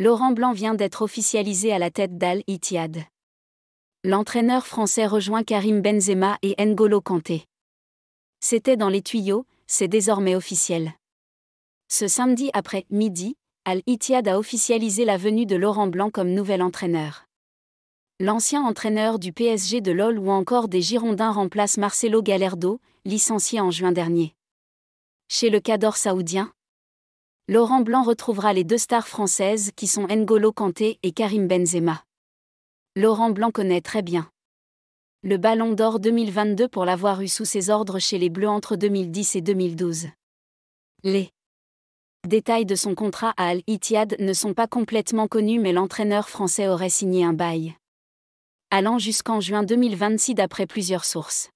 Laurent Blanc vient d'être officialisé à la tête d'Al Ittihad. L'entraîneur français rejoint Karim Benzema et N'Golo Kanté. C'était dans les tuyaux, c'est désormais officiel. Ce samedi après midi, Al Ittihad a officialisé la venue de Laurent Blanc comme nouvel entraîneur. L'ancien entraîneur du PSG de LOL ou encore des Girondins remplace Marcelo Galerdo, licencié en juin dernier. Chez le Cador saoudien, Laurent Blanc retrouvera les deux stars françaises qui sont N'Golo Kanté et Karim Benzema. Laurent Blanc connaît très bien le Ballon d'Or 2022 pour l'avoir eu sous ses ordres chez les Bleus entre 2010 et 2012. Les détails de son contrat à Al Ittihad ne sont pas complètement connus mais l'entraîneur français aurait signé un bail allant jusqu'en juin 2026 d'après plusieurs sources.